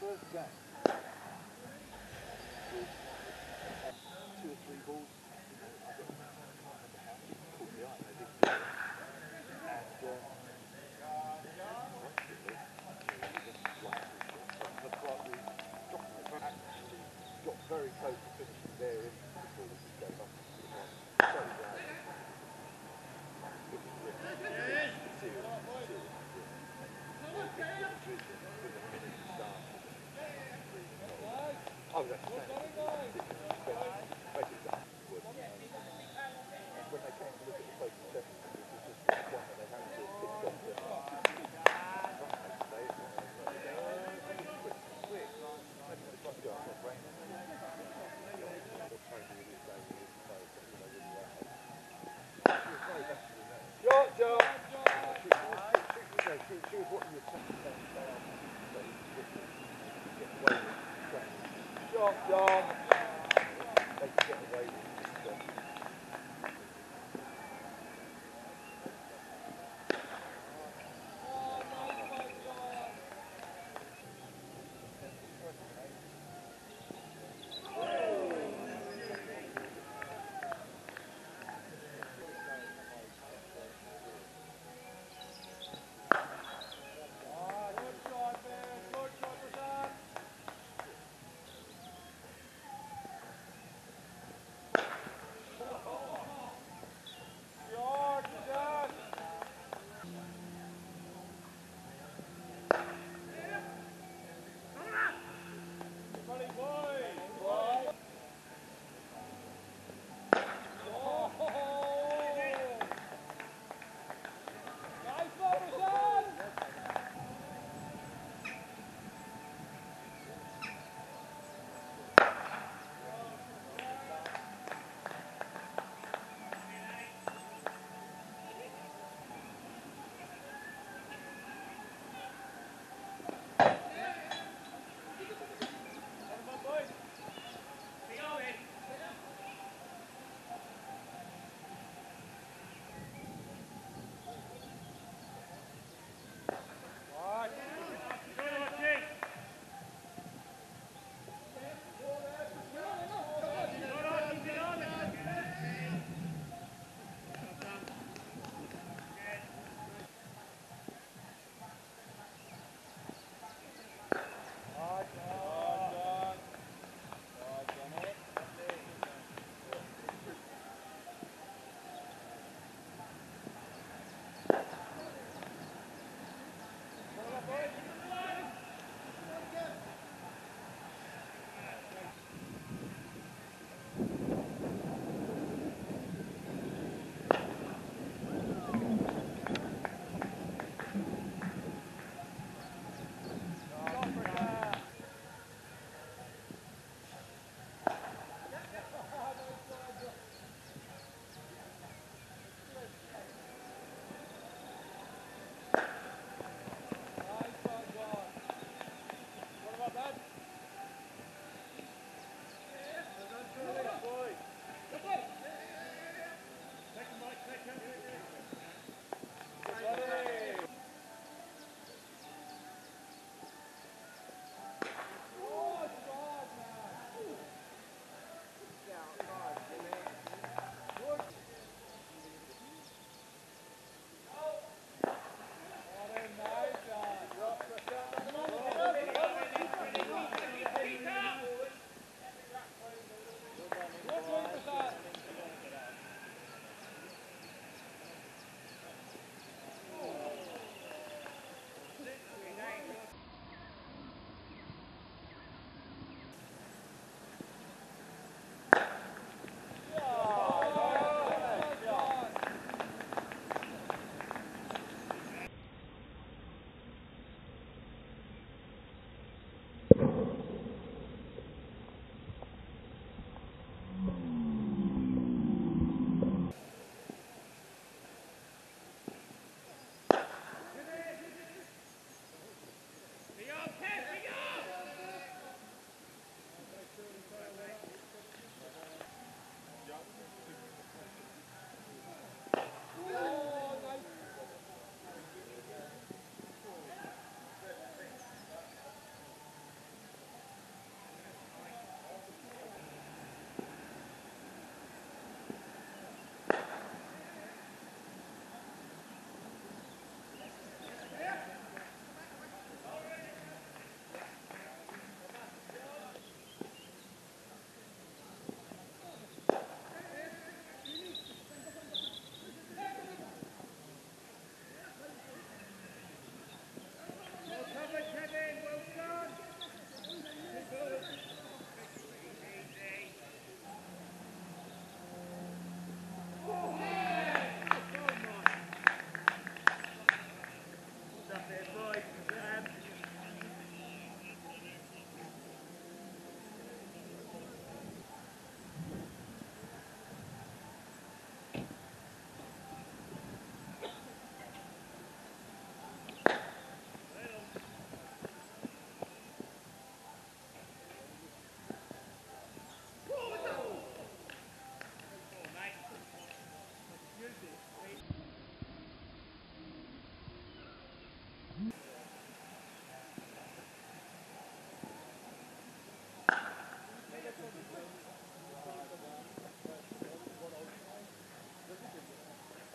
first game, two or three balls, Shot, John!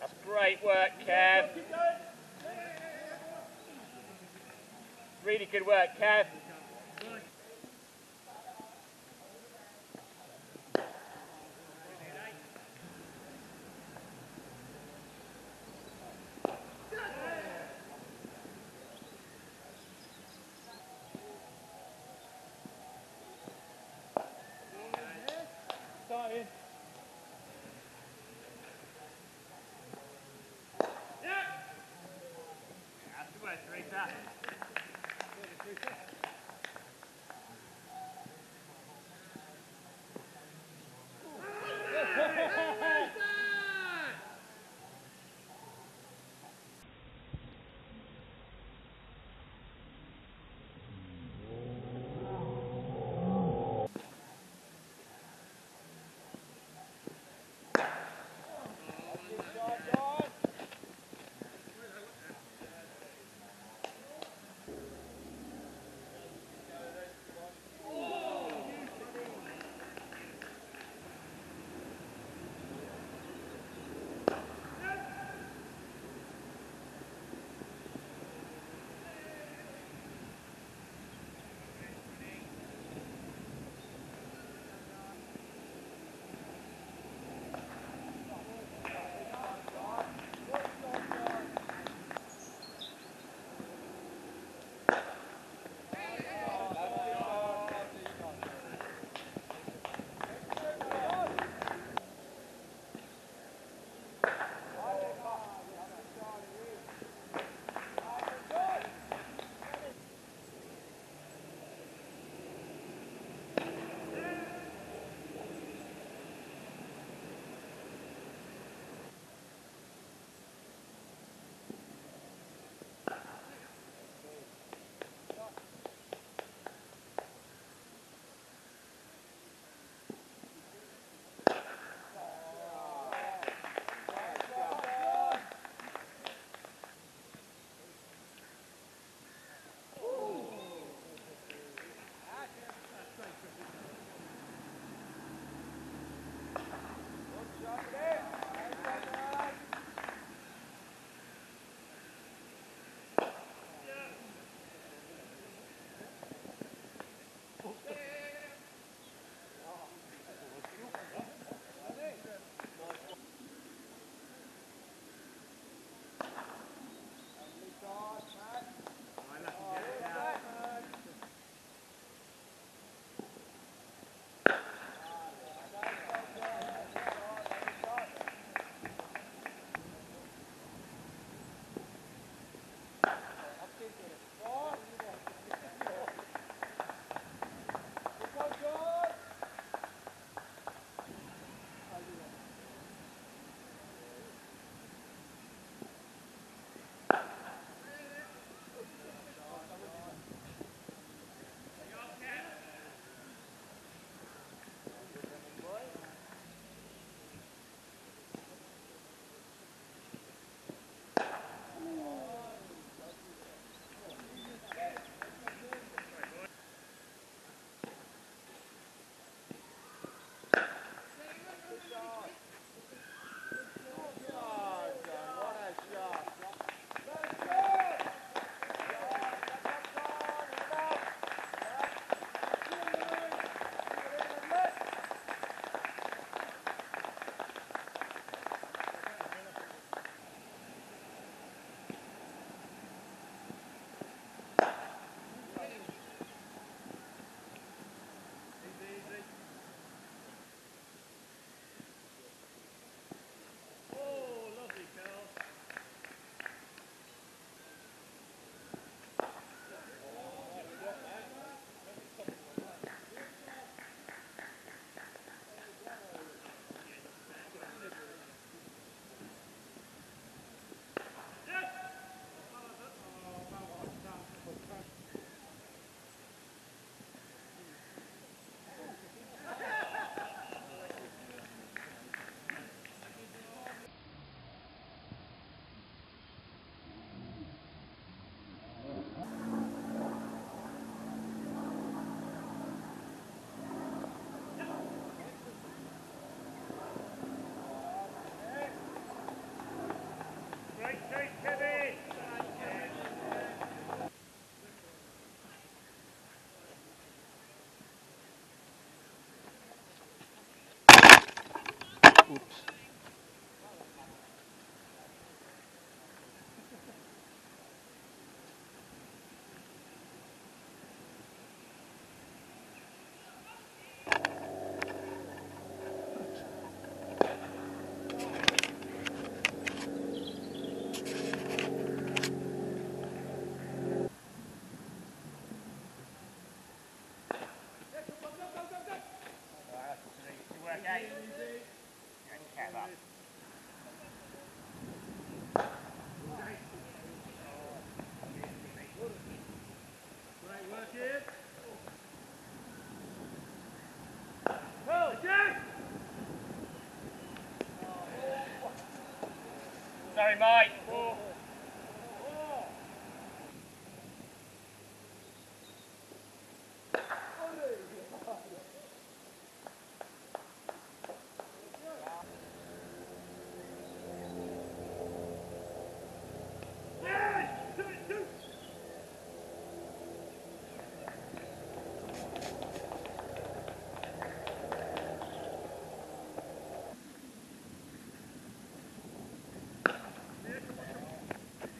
That's great work, Kev. Really good work, Kev. Oops. Good work, eight. Good, Kev up. Sorry, Mike.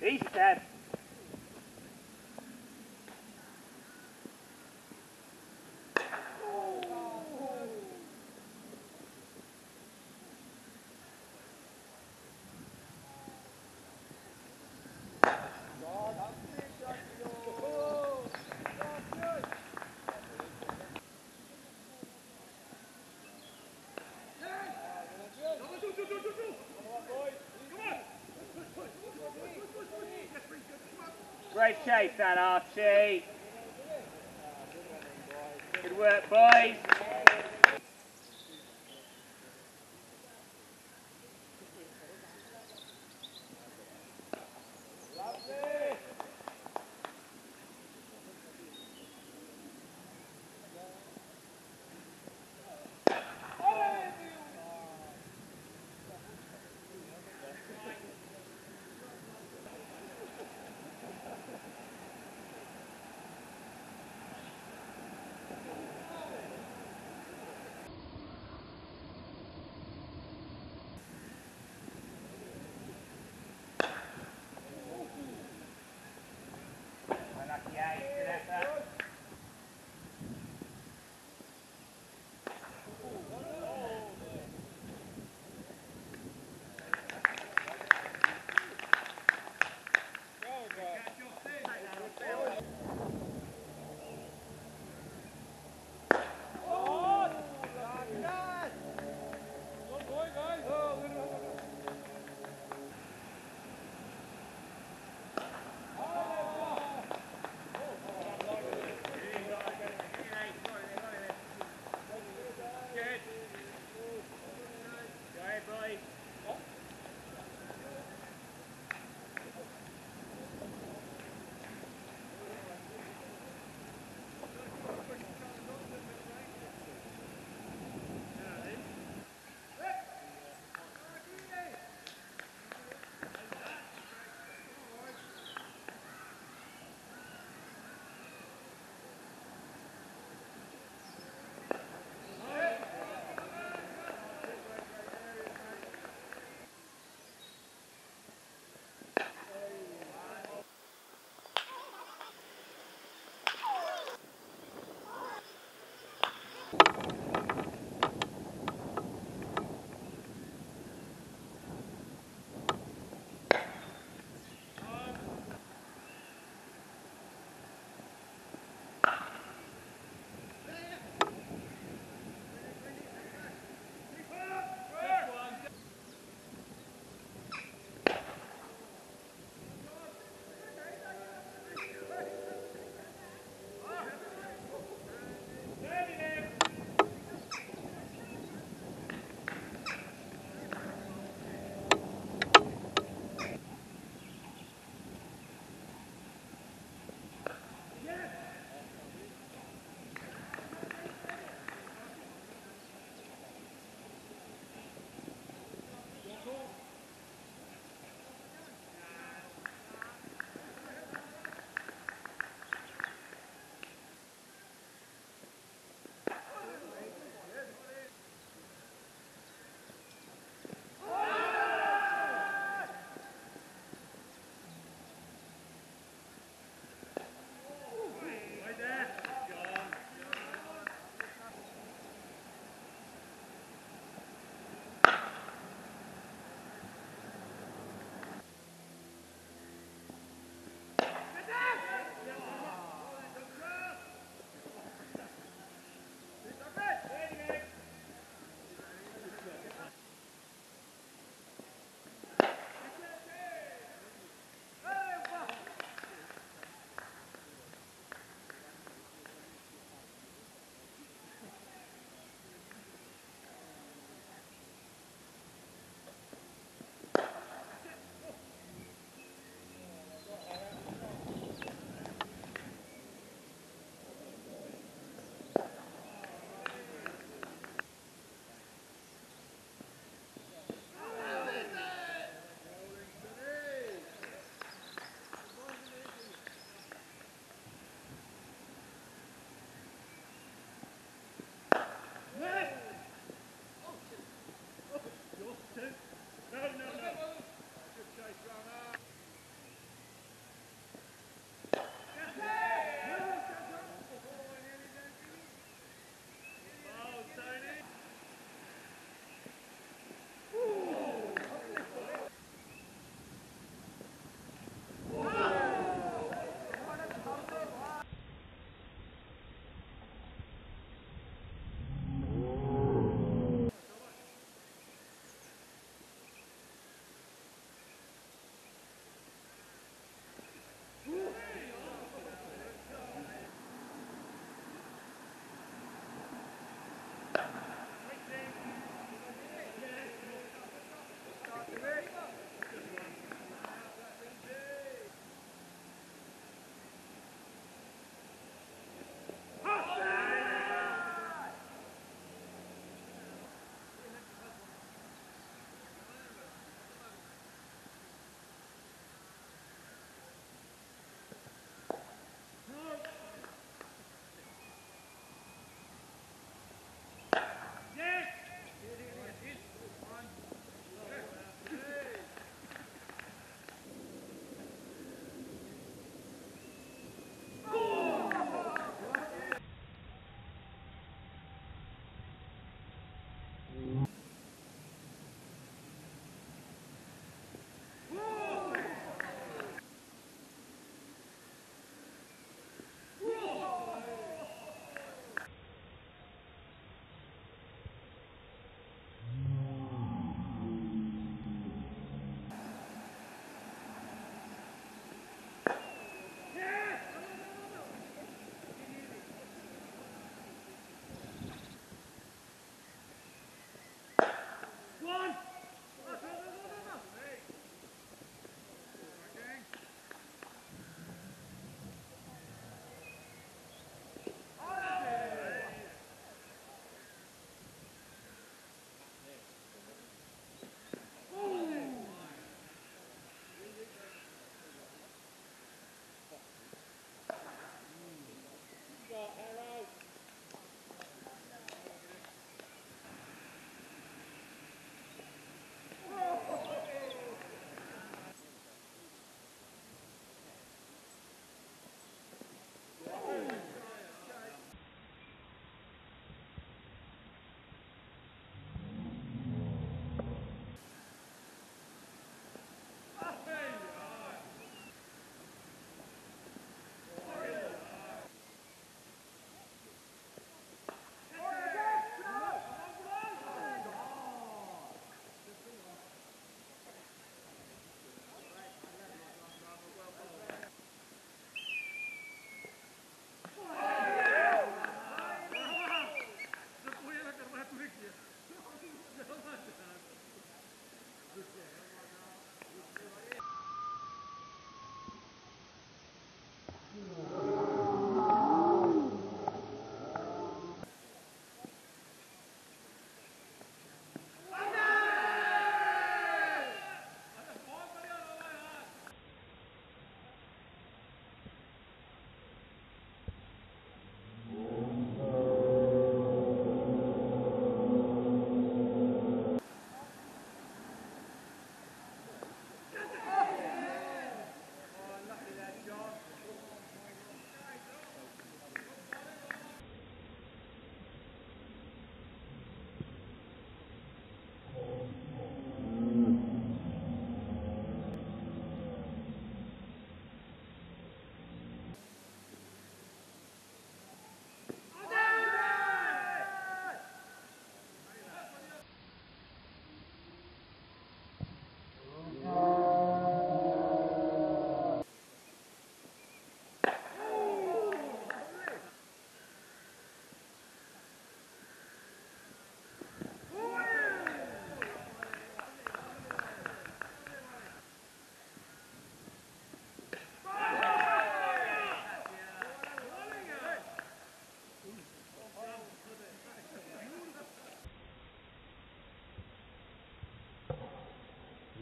Easy, Kev. Great chase that, Archie. Good work, boys.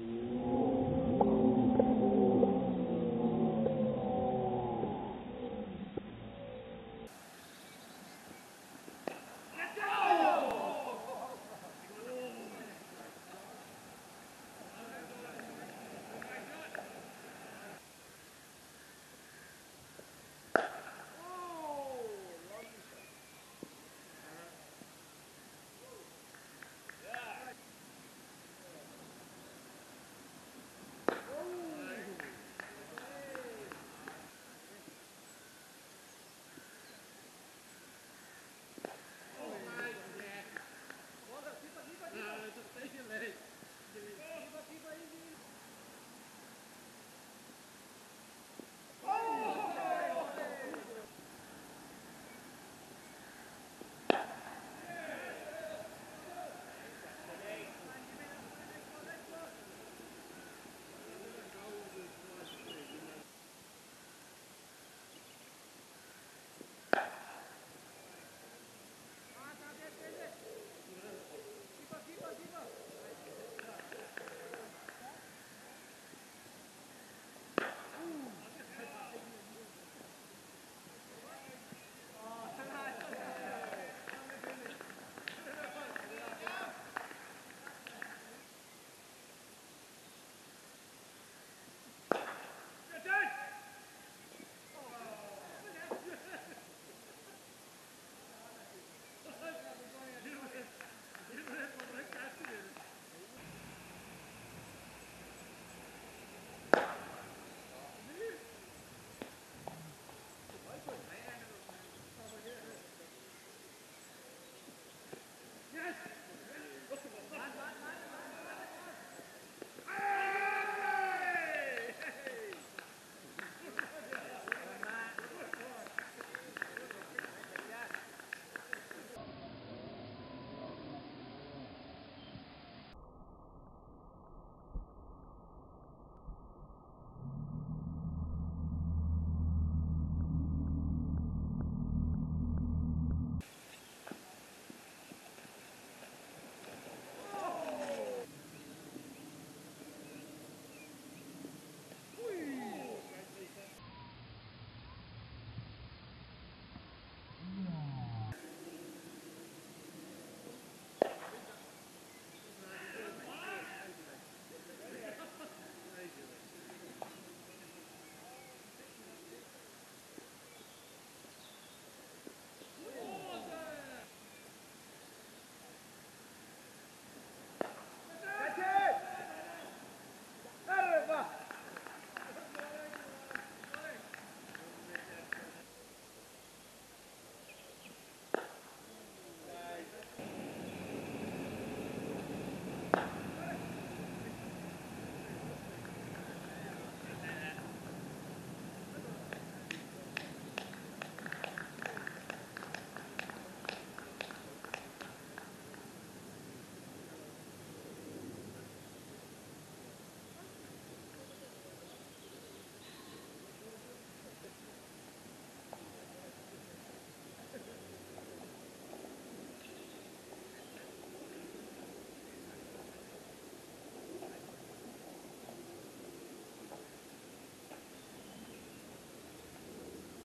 Ooh.